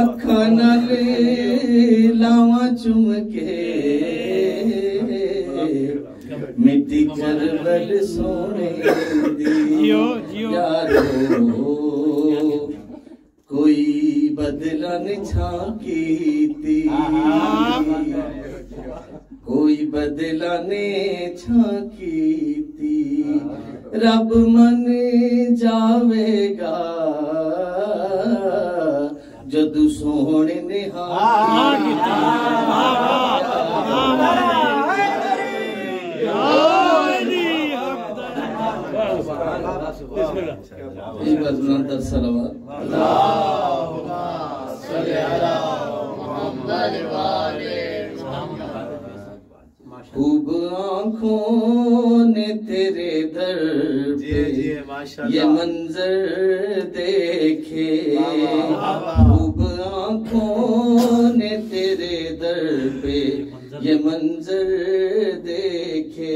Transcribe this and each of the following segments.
آخان لاواں چوم کے مٹی کر بل سونے دیا کوئی بدلا نے چھان کی تدلا نے چھان کی تھی رب من ج ਜਦੋਂ ਸੋਹਣੇ ਨੇ ਹਾਂ ਇਹ ਬਜ਼ਨਾਂ ਦਾ ਸਲਵਾਤ خوب آنکھوں نے تیرے در پہ یہ منظر دیکھے یہ منظر دیکھے،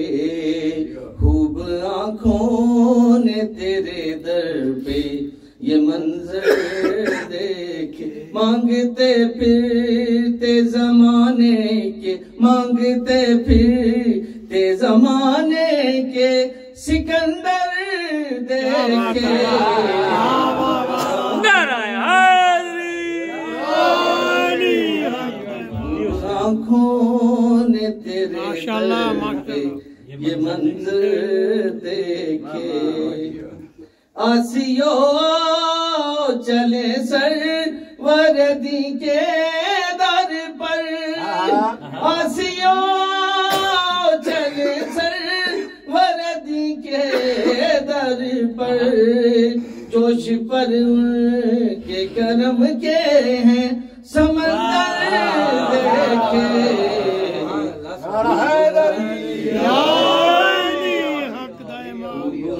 خوب آنکھوں نے تیرے در پہ یہ منظر دیکھے۔ مانگتے پھرتے زمانے کے، مانگتے پھرتے زمانے کے سکندر دیکھے۔ آنکھوں نے تیرے یہ منظر دیکھے۔ آسیو چلے سر وردی کے در پر۔ آسیو چلے سر وردی کے در پر۔ جوش پر ان کے کرم کے ہیں۔ سمندر دیکھے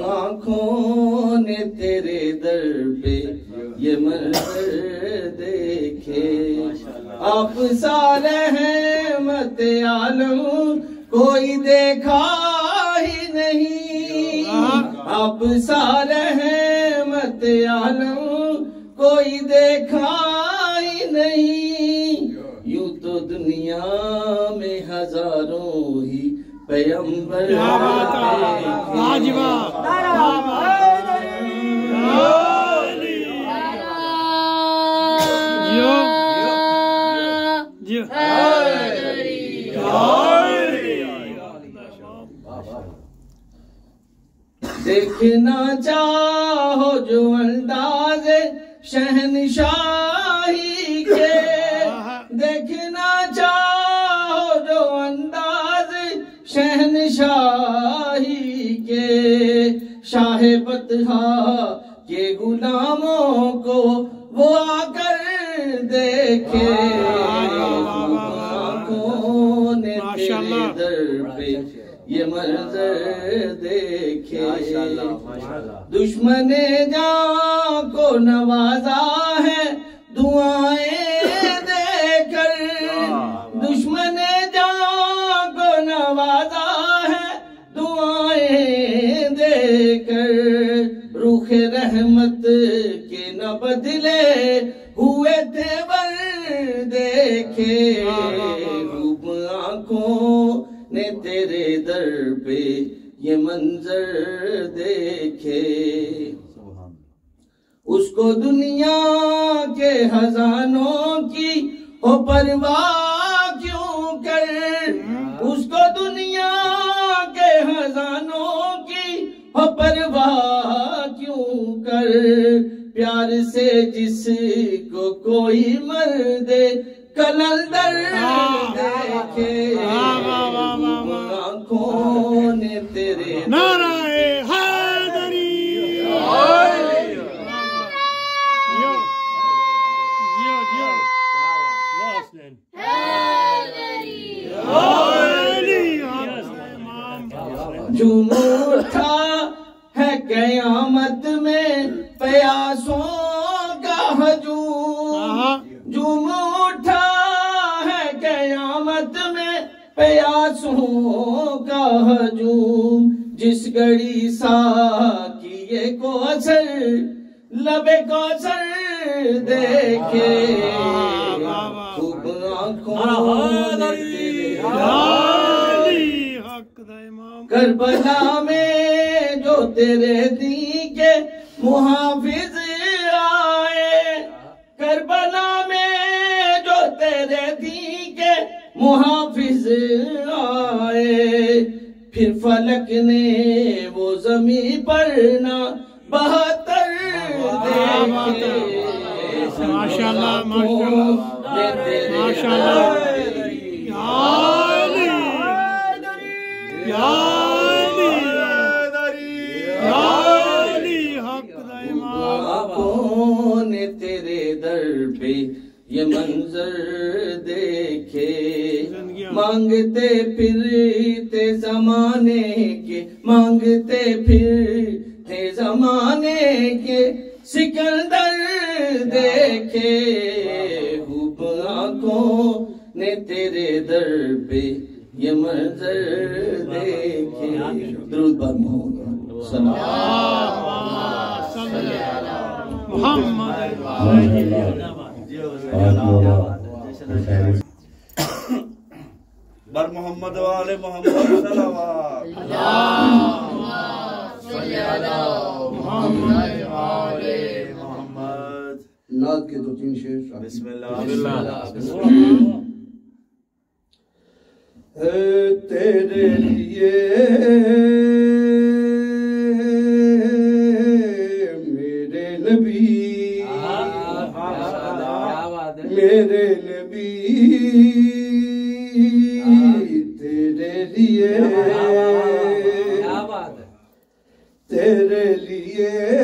آنکھوں نے تیرے در پہ یہ منظر دیکھے۔ آپ سارے ہیں مت عالم، کوئی دیکھا ہی نہیں۔ آپ سارے ہیں مت عالم، کوئی دیکھا نہیں۔ یوں تو دنیا میں ہزاروں ہی پیمبر دیکھنا چاہو جو انداز شہنشاہی کے دیکھنا چاہو جو انداز شہنشاہی کے شاہ بطحا کے غلاموں کو وہ آ کر دیکھے نے تیرے در پہ یہ منظر دیکھے دشمن جاں کو نوازا بدلے ہوئے تھے بر دیکھے خوب آنکھوں نے تیرے در پہ یہ منظر دیکھے۔ اس کو دنیا کے خزانوں کی ہو پرواہ کیوں کر؟ اس کو دنیا کے خزانوں کی ہو پرواہ پیار سے جس کو کوئی مرد کلندر دیکھے آنکھوں نے تیرے منظر دیکھے۔ مانگتے پھرتے زمانے کے۔ مانگتے پھرتے زمانے کے۔ سکندر دیکھے۔ خوب آنکھوں نے تیرے در پہ یہ منظر دیکھے۔ درود بار محمد۔ صلی اللہ علیہ وسلم۔ محمد بر محمد وال محمد نعت کے دو تین شیر بسم اللہ تیرے لیے میرے نبی۔ تیرے لیے۔ تیرے لیے۔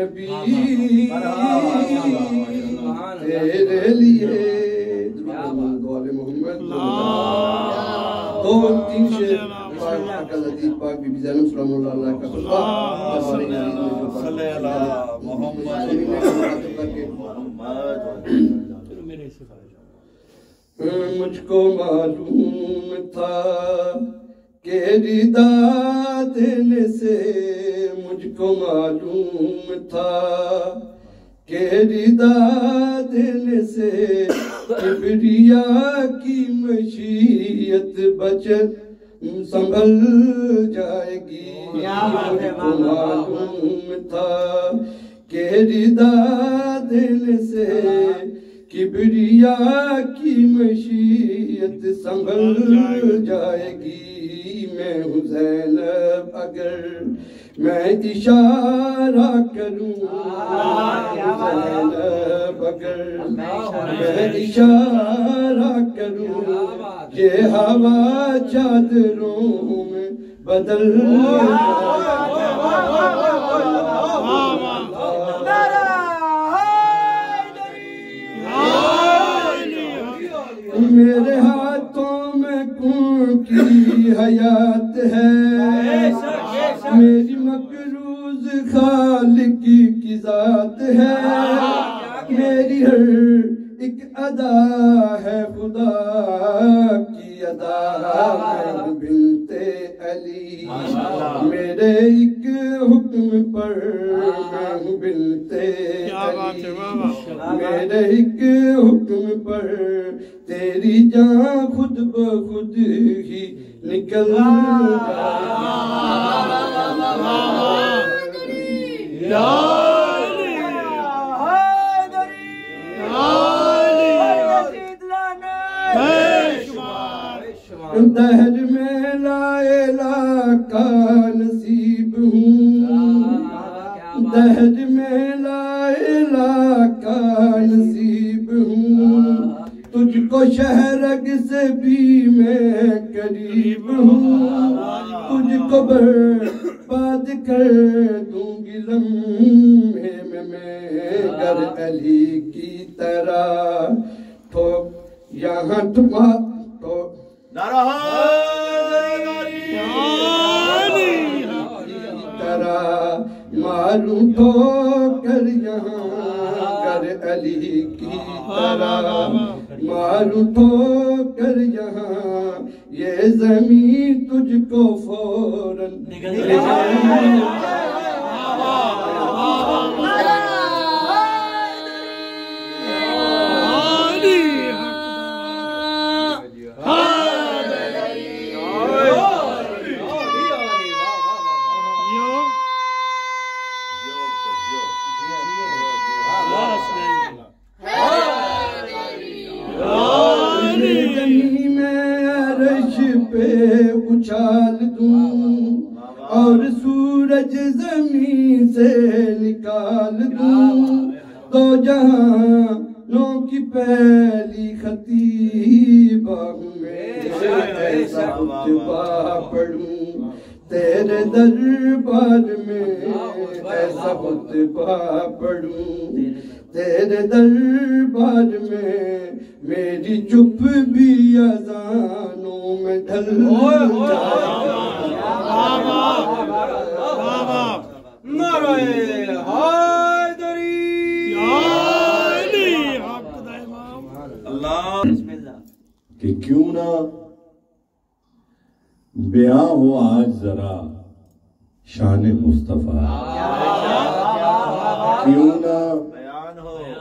نبی تیرے لیے دعال محمد دو تین شیر پاک کا لطیف پاک بی بی زینب سلام اللہ علیہ کا خطبہ ہمارے نبی میں جو پاک صلی اللہ محمد مجھ کو معلوم تھا ردا دینے سے مجھ کو معلوم تھا کہ ردا دینے سے کبریا کی مشیت بچت سنبھل جائے گی۔ مجھ کو معلوم تھا کہ ردا دینے سے کبریا کی مشیت سنبھل جائے گی۔ میں زینب اگر میں اشارہ کروں زینب اگر میں اشارہ کروں یہ ہوا چادروں میں بدل حیات ہے۔ قریب ہوں تجھ کو برباد کر دوں گی لمحے میں میں گر علی کی طرح تو یہاں تمہا تو طرح ماروں کر یہاں کر علی کی طرح تو کر یہاں یہ زمین تجھ کو فوراً اچھال دوں اور سورج زمین سے نکال دوں۔ تو جہاں نو کی پہلی خطیبہ میں ایسا خطبہ پڑھوں۔ تیرے دربار میں ایسا خطبہ پڑھوں تیرے دربار میں میری چپ بھی اذانوں میں ڈھل اللہ کہ کیوں نہ بیاں ہو آج ذرا شان مصطفیٰ۔ کیوں نہ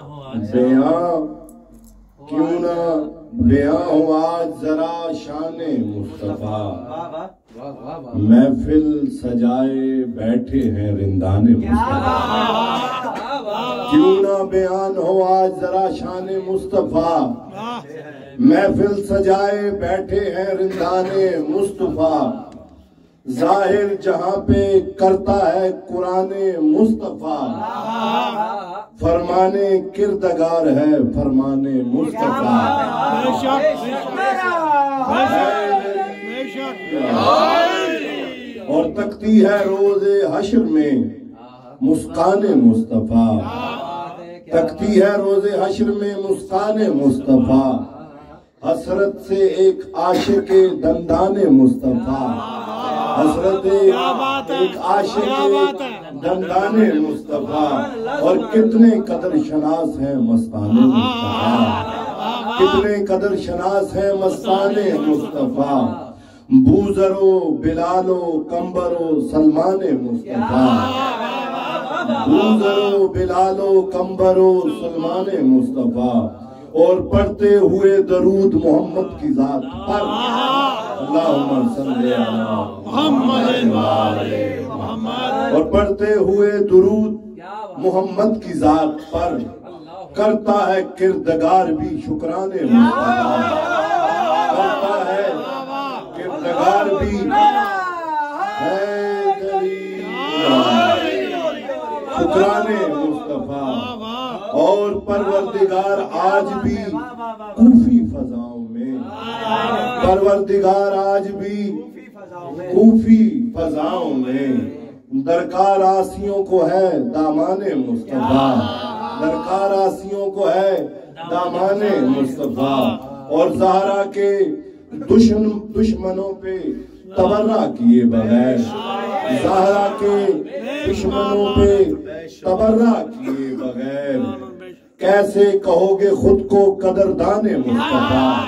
ہو بیاں کیوں نہ بیاں ہو آج ذرا شان مصطفیٰ۔ محفل سجائے بیٹھے ہیں رندان مصطفیٰ۔ کیوں نہ بیان ہو آج ذرا شان مصطفیٰ۔ محفل سجائے بیٹھے ہیں رندان مصطفیٰ۔ ظاہر جہاں پہ کرتا ہے قرآن مصطفیٰ۔ فرمانے کردگار ہے فرمانے مصطفیٰ۔ بے شک بے شک بے شک اور تکتی ہے روز حشر میں مسکان مصطفیٰ۔ تکتی ہے روز حشر میں مسکان مصطفیٰ۔ حسرت سے ایک عاشق دندان مصطفیٰ۔ حسرت ایک عاشق دندان مصطفیٰ۔ اور کتنے قدر شناس ہیں مستان مصطفیٰ۔ کتنے قدر شناس ہیں مستان مصطفیٰ۔ بوزرو، بلالو، کمبرو، سلمان مصطفیٰ۔ بوزرو، بلالو، کمبرو، سلمان مصطفیٰ۔ اور پڑھتے ہوئے درود محمد کی ذات پر۔ اللہم صلی اللہ محمد محمد اور پڑھتے ہوئے درود محمد کی ذات پر۔ کرتا ہے کردگار بھی شکران کرتا ہے کردگار بھی۔ شکران مصطفیٰ۔ اور پروردگار آج بھی کوفی فضاؤں میں پروردگار آج بھی کوفی فضاؤں میں درکار آسیوں کو ہے دامان مصطفیٰ، درکار آسیوں کو ہے دامان مصطفیٰ، اور زہرا کے دشمن دشمنوں پہ تبرہ کیے بغیر۔ زہرا کے دشمنوں پہ تبرہ کیے بغیر۔ کیسے کہو گے خود کو قدردان مصطفیٰ؟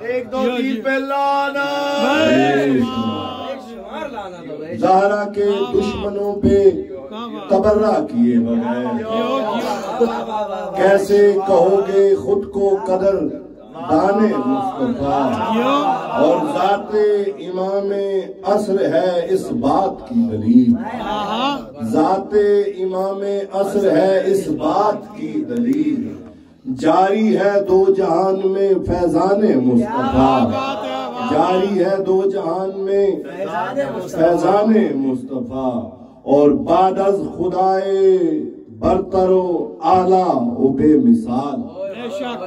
ایک دو تین پہ لانا۔ زہرا کے دشمنوں پہ تبرہ کیے بغیر کیسے کہو گے خود کو قدر دانے مصطفیٰ اور ذات امام عصر ہے اس بات کی دلیل ذات امام عصر ہے اس بات کی دلیل جاری ہے دو جہان میں فیضان مصطفیٰ جاری ہے دو جہان میں۔ فیضان مصطفیٰ۔ اور بعد از خدائے برتر و اعلیٰ و بے مثال۔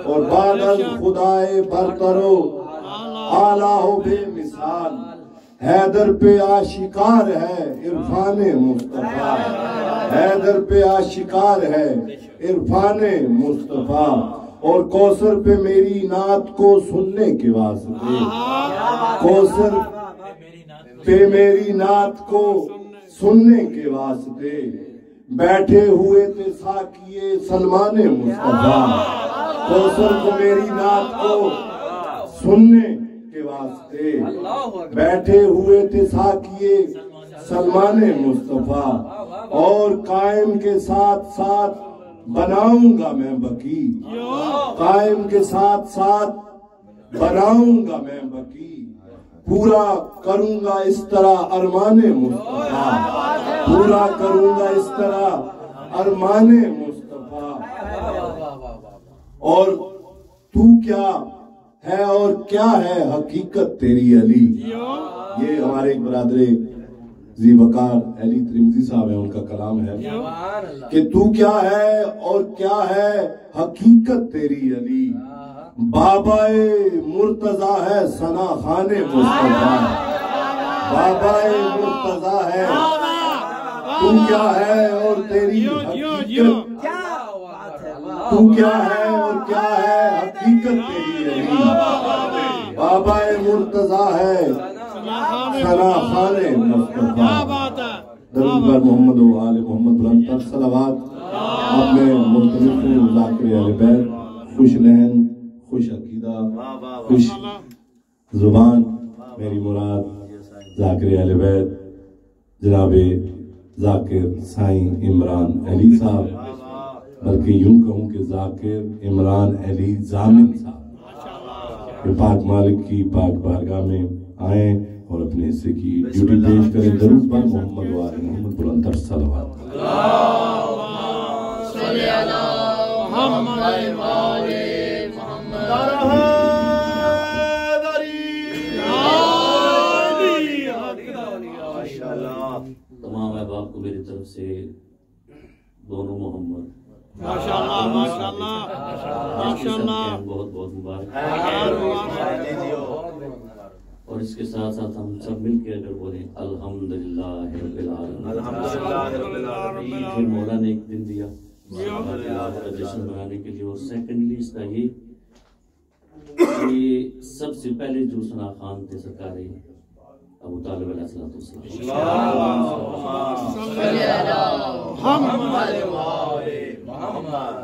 اور بعد از خدائے برتر و اعلیٰ و بے مثال۔ حیدر پہ آشکار ہے عرفان مصطفیٰ۔ حیدر پہ آشکار ہے عرفان مصطفیٰ۔ اور کوثر پہ میری نعت کو سننے کے واسطے کوثر پہ میری نعت کو سننے کے واسطے بیٹھے ہوئے تھے ساکیے سلمان مصطفیٰ۔ کوثر کو میری نعت کو سننے کے واسطے بیٹھے ہوئے تھے ساکیے سلمان مصطفیٰ۔ اور قائم کے ساتھ ساتھ بناؤں گا میں بکی قائم کے ساتھ ساتھ بناؤں گا میں بکی پورا کروں گا اس طرح ارمان مصطفیٰ۔ پورا کروں گا اس طرح ارمان مصطفیٰ۔ اور تو کیا ہے اور کیا ہے حقیقت تیری علی؟ یہ ہمارے ایک برادر زی وقار علی ترمزی صاحب ہیں ان کا کلام ہے۔ کہ تو کیا ہے اور کیا ہے؟ حقیقت تیری علی۔ بابا مرتضی ہے سنا خان مصطفیٰ۔ بابا مرتضی ہے۔ تو کیا ہے اور تیری حقیقت؟ تو کیا ہے اور کیا ہے؟ حقیقت تیری علی۔ بابا مرتضی ہے۔ سنا خان مصطفیٰ۔ درود بر محمد و آل محمد بلند تر صلوات۔ آپ میں مختلف ذاکر اہل بیت خوش لہن خوش خوش عقیدہ خوش زبان۔ میری مراد ذاکر اہل بیت جناب ذاکر سائیں عمران علی صاحب۔ بلکہ یوں کہوں کہ ذاکر عمران علی زامن صاحب۔ کہ پاک مالک کی پاک بارگاہ میں آئیں۔ اور اپنے حصے کی ڈیوٹی پیش کریں. درود پر محمد وآل محمد بلندر صلوات. تمام احباب کو میری طرف سے دونوں محمد. ماشاءاللہ ماشاءاللہ. ماشاءاللہ. بہت بہت مبارک. اور اس کے ساتھ ساتھ ہم سب مل کے اگر بولیں الحمدللہ رب العالمین۔ پھر مولا نے ایک دن دیا۔ کا جشن منانے کے لیے۔ اور سیکنڈلی اس کا یہ کہ سب سے پہلے جو سنا خان تھے سرکار ابو طالب علیہ السلام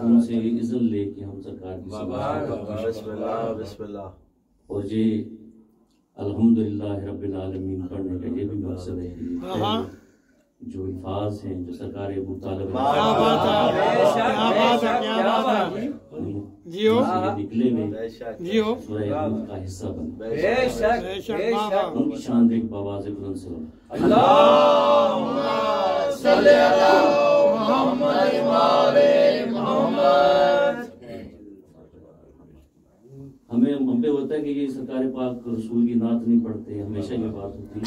ان سے اذن لے کے ہم سرکار کی اور یہ الحمدللہ رب العالمین پڑھنے کا یہ بھی مقصد ہے۔ جو الفاظ ہیں جو سرکار ابو طالب کیا بات ہے کیا بات ہے کیا بات ہے۔ جیو سے نکلے ہوئے۔ جیو سورہ کا حصہ بن بے شک بابا۔ ان کی شان دیکھ بابا سے۔ بلند سلام ہمیں ہم پہ ہوتا ہے کہ یہ سرکار پاک رسول کی نعت نہیں پڑھتے ہمیشہ یہ بات ہوتی ہے۔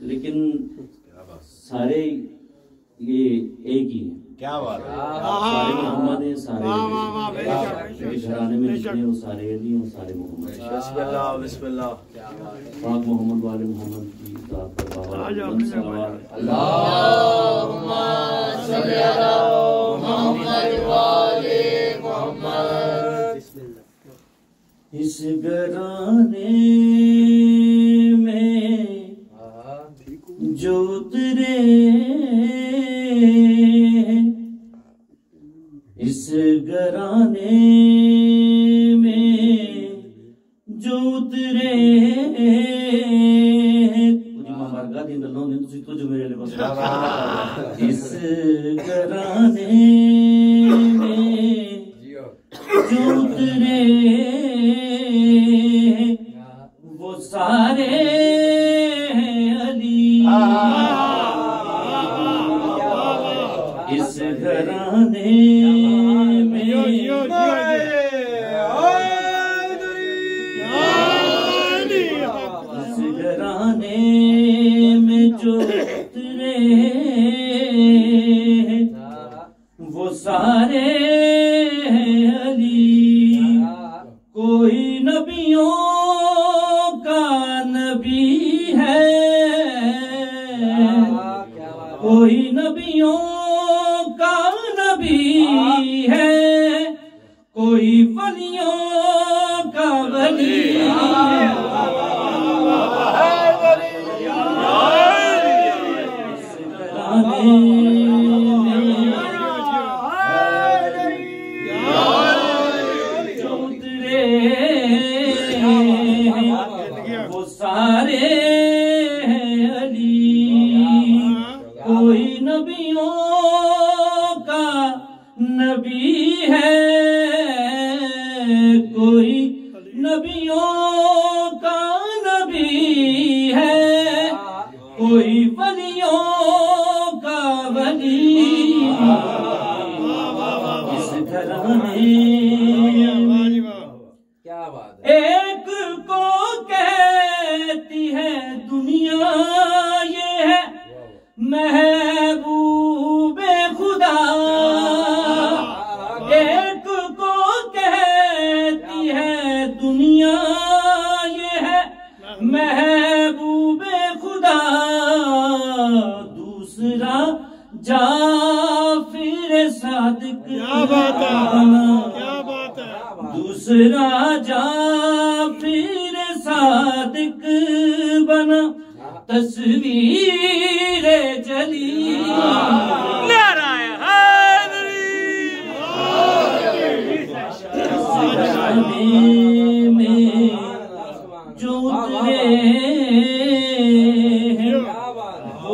لیکن سارے یہ ایک ہی ہیں۔ سارے محمد ہیں سارے گھرانے میں وہ سارے علی ہیں سارے محمد ہیں۔ پاک محمد والے محمد کی ذات پر بابا آ جاؤ، بلند آ جاؤ۔ صلوات اس گرانے میں جو اترے اس گرانے میں جو اترے اس گرانے نبیوں کا نبی ہے۔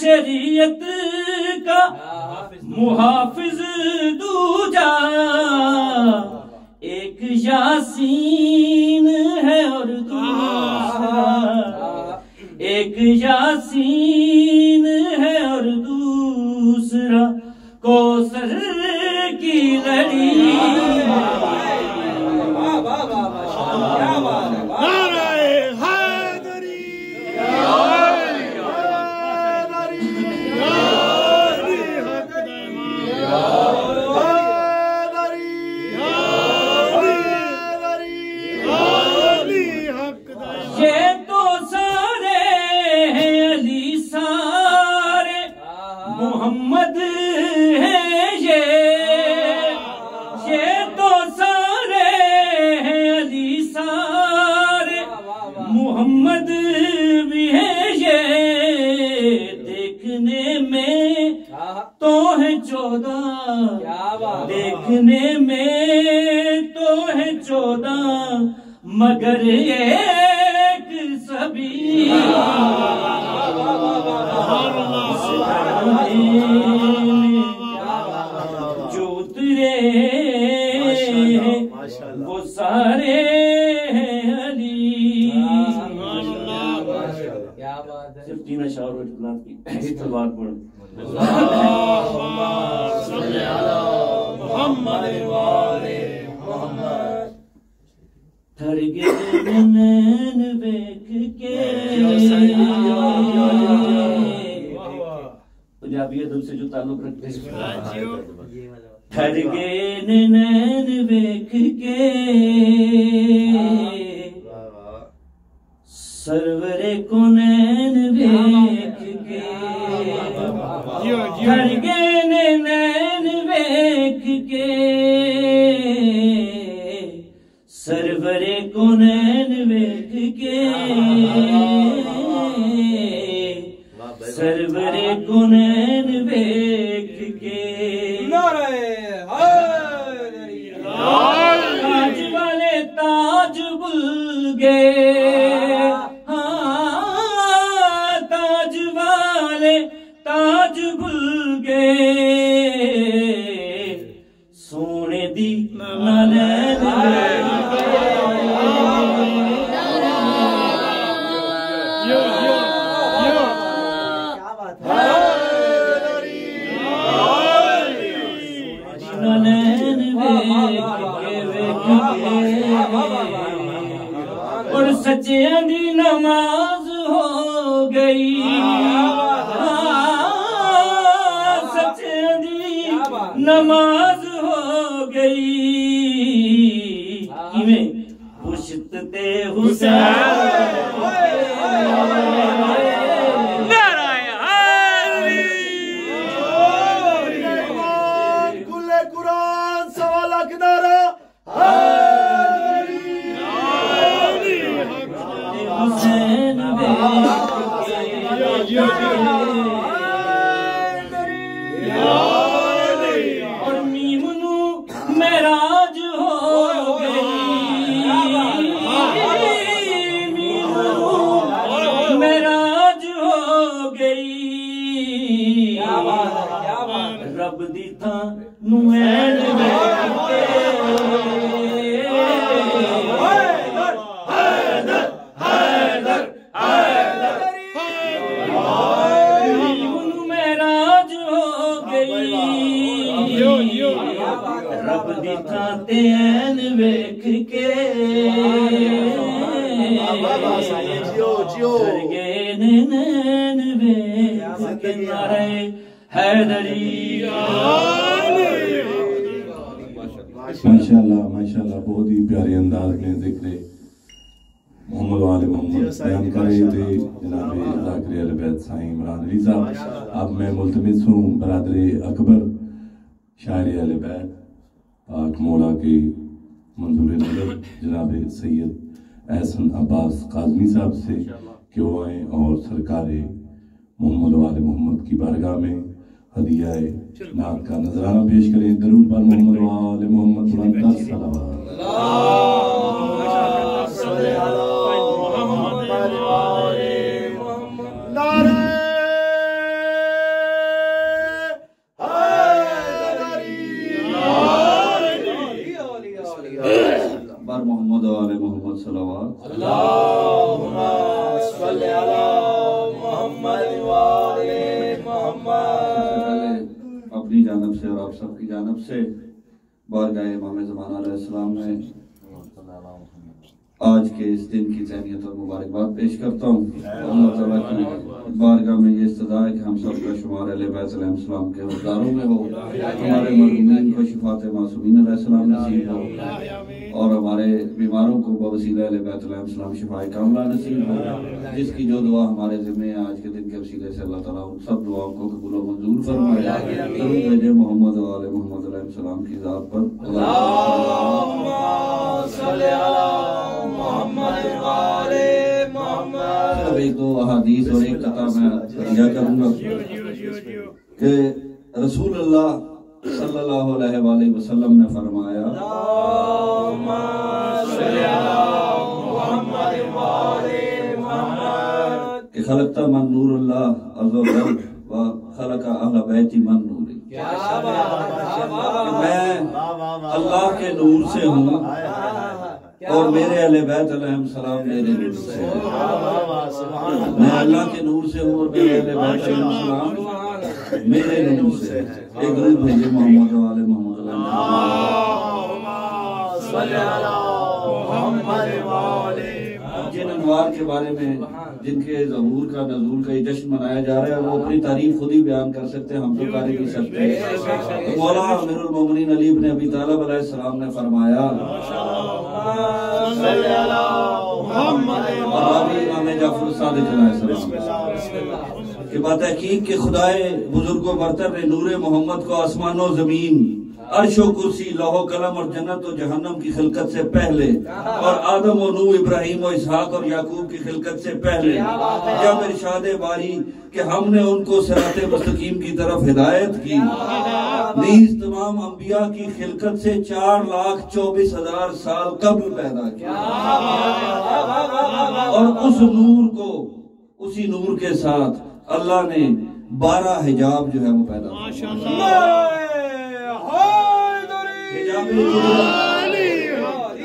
شریعت کا محافظ دو جا ایک یاسین ہے اور دوسرا۔ ایک یاسین ہے اور دوسرا۔ کوسر جو اترے وہ سارے علی صرف کی اتنا بات پڑھ Israel. 주부게. Hello. ہدیہ کا نظرانہ پیش کریں درود بر محمد و آل محمد بلند السلام بر کی ذہنیت اور مبارکباد پیش کرتا ہوں۔ اللہ تعالیٰ کی بارگاہ میں یہ استدعا ہے کہ ہم سب کا شمار علیہ بیت علیہ السلام کے حقداروں میں ہو۔ ہمارے مرحومین کو شفاعت معصومین علیہ السلام نصیب ہو۔ اور ہمارے بیماروں کو بوسیلہ علیہ بیت علیہ السلام شفاء کاملہ نصیب ہو۔ جس کی جو دعا ہمارے ذمہ ہے، آج کے دن کے وسیلے سے اللہ تعالیٰ ان سب دعاؤں کو قبول و منظور فرمائے۔ درود بھیجے محمد و آل محمد علیہ السلام کی ذات پر۔ اللہ صرف ایک دو احادیث اور ایک قطع میں ترجیح کروں گا۔ کہ رسول اللہ صلی اللہ علیہ وآلہ وسلم نے فرمایا کہ خلقتا من نور اللہ عز و جل و خلق اہل بیتی من نوری میں اللہ کے نور سے ہوں۔ اور میرے اہل بیت علیہ السلام میرے نور سے میں اللہ کے نور سے ہوں اور میرے اہل بیت علیہ السلام میرے نور سے ایک درود بھیجے محمد و آل محمد علیہ جن انوار کے بارے میں، جن کے ظہور کا، نزول کا یہ جشن منایا جا رہا ہے، وہ اپنی تعریف خود ہی بیان کر سکتے ہیں، ہم تو کاری نہیں سکتے۔ تو مولا امیر المومنین علی ابن ابی طالب علیہ السلام نے فرمایا اور امام جعفر صادق علیہ السلام بات حقیق کہ خدائے بزرگ و برتر نے نور محمد کو آسمان و زمین عرش و کرسی لوح و قلم اور جنت و جہنم کی خلقت سے پہلے اور آدم و نو ابراہیم و اسحاق اور یعقوب کی خلقت سے پہلے۔ جب ارشاد باری کہ ہم نے ان کو صراط مستقیم کی طرف ہدایت کی۔ نیز تمام انبیاء کی خلقت سے چار لاکھ چوبیس ہزار سال قبل پیدا کیا اور اس نور کو اسی نور کے ساتھ اللہ نے بارہ حجاب جو ہے وہ پیدا کیا۔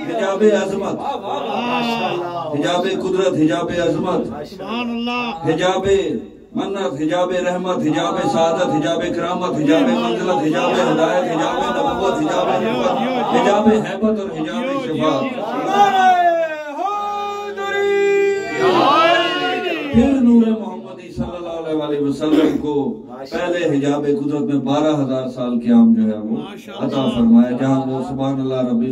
حجاب عظمت. حجاب قدرت، حجاب عظمت. حجاب منت، حجاب رحمت، حجاب سعادت، حجاب کرامت، حجاب منزلت، حجاب ہدایت، حجاب نبوت حجاب نبوت. حجاب حیبت اور حجاب شفاعت. پھر نور محمدی صلی اللہ علیہ وسلم کو پہلے حجاب قدرت میں بارہ ہزار سال قیام جو ہے وہ عطا فرمایا جہاں وہ سبحان اللہ رب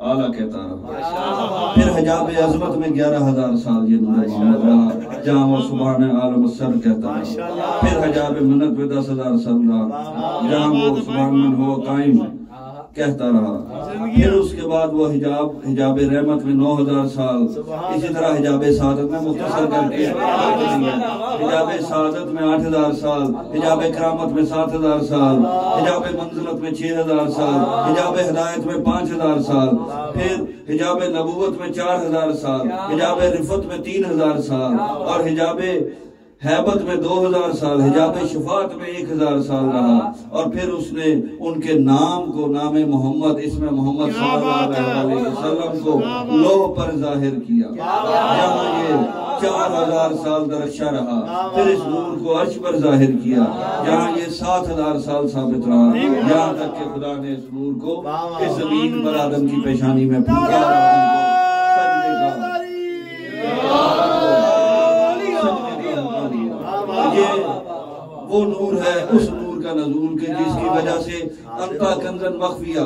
اعلیٰ کہتا رہا پھر حجاب عظمت میں گیارہ ہزار سال یہ نور رہا جہاں وہ سبحان عالم السر کہتا رہا پھر حجاب منت میں دس ہزار سال رہا جہاں وہ سبحان من ہوا قائم۔ کہتا رہا۔ پھر اس کے بعد وہ حجاب حجاب رحمت میں نو ہزار سال۔ اسی طرح حجاب سعادت میں مختصر کر کے حجاب سعادت میں آٹھ ہزار سال حجاب کرامت میں سات ہزار سال حجاب منزلت میں چھ ہزار سال حجاب ہدایت میں پانچ ہزار سال پھر حجاب نبوت میں چار ہزار سال حجاب رفت میں تین ہزار سال اور حجاب حیبت میں دو ہزار سال حجاب شفاعت میں ایک ہزار سال رہا اور پھر اس نے ان کے نام کو نام محمد اس میں محمد صلی اللہ علیہ وسلم کو لوہ پر ظاہر کیا۔ جہاں یہ چار ہزار سال درخشہ رہا۔ پھر اس نور کو عرش پر ظاہر کیا۔ جہاں یہ سات ہزار سال ثابت رہا۔ یہاں تک کہ خدا نے اس نور کو اس زمین پر آدم کی پیشانی میں پھونکا۔ سجدے کا۔ یہ وہ نور ہے، اس نور کا نزول کے جس کی وجہ سے انتا کنزن مخفیہ۔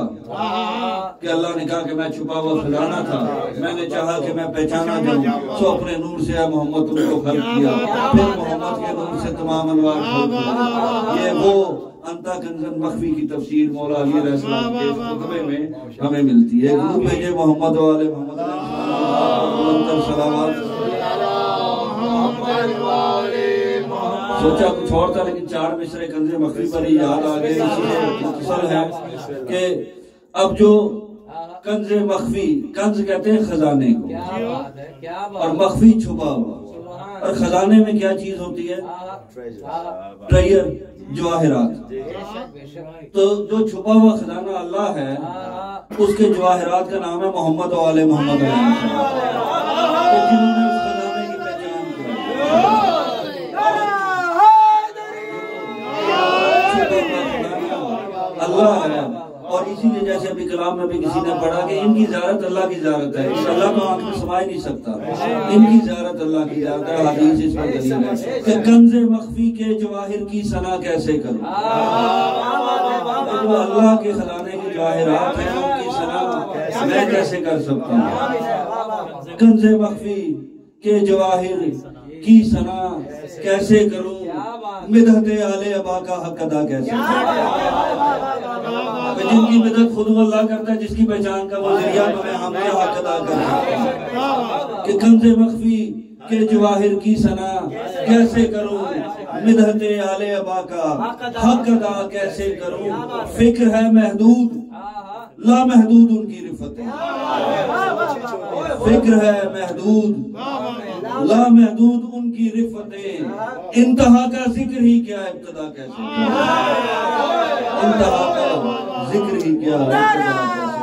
کہ اللہ نے کہا کہ میں چھپا ہوا خزانہ تھا، میں نے چاہا کہ میں پہچانا جاؤں، تو اپنے نور سے ہے محمد تم کو خلق کیا۔ پھر محمد کے نور سے تمام انوار خلق کیا یہ وہ انتا کنزن مخفی کی تفسیر مولا علی علیہ السلام کے خطبے میں ہمیں ملتی ہے۔ گروہ بھیجے محمد والے محمد علیہ السلام۔ سلامات۔ محمد سوچا کچھ اور تھا لیکن چار مصرے کنز مخفی پر ہی یاد آ گئے ہے کہ اب جو کنز مخفی کنز کہتے ہیں خزانے کو۔ اور مخفی چھپا ہوا۔ اور خزانے میں کیا چیز ہوتی ہے؟ ٹریئر جواہرات۔ تو جو چھپا ہوا خزانہ اللہ ہے اس کے جواہرات کا نام ہے محمد و آل محمد جنہوں نے اللہ ہے۔ اور اسی لیے جیسے ابھی کلام میں بھی کسی نے پڑھا کہ ان کی زیارت اللہ کی زیارت ہے۔ اس اللہ کو آنکھ میں سما نہیں سکتا۔ ان کی زیارت اللہ کی زیارت ہے۔ حدیث اس میں دلیل ہے۔ کہ کنز مخفی کے جواہر کی سنا کیسے کروں؟ جو اللہ کے خزانے کے جواہرات ہیں، ان کی سنا میں کیسے کر سکتا ہوں؟ کنز مخفی کے جواہر کی سنا کیسے کروں؟ مدحت آل ابا کا حق ادا کیسے جن کی مدد خود اللہ کرتا ہے جس کی پہچان کا وہ ذریعہ میں ہم کیا حق ادا کرتے ہیں کہ کنز مخفی کے جواہر کی سنا کیسے کروں مدحت آل ابا کا حق ادا کیسے کروں فکر ہے محدود لا محدود ان کی رفت فکر ہے محدود لا محدود ان کی رفتیں انتہا کا ذکر ہی کیا ابتدا کیسے انتہا کا ذکر ہی کیا ابتدا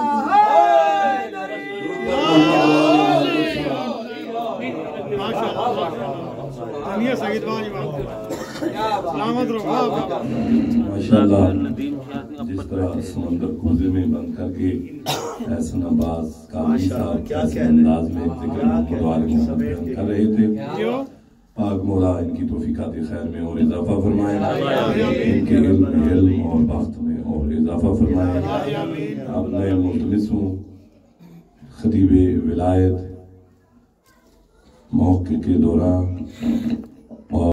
سعید بھائی سلامت ماشاءاللہ جس طرح سمندر کوزے میں بند کر کے احسن عباس کاملی صاحب ایسے انداز میں ذکر محمد والے محمد بیان کر رہے تھے پاک مولا ان کی توفیقات خیر میں اور اضافہ فرمائے ان کے علم علم اور بخت میں اور اضافہ فرمائے اب نئے ملتمس ہوں خطیب ولایت موقع کے دوران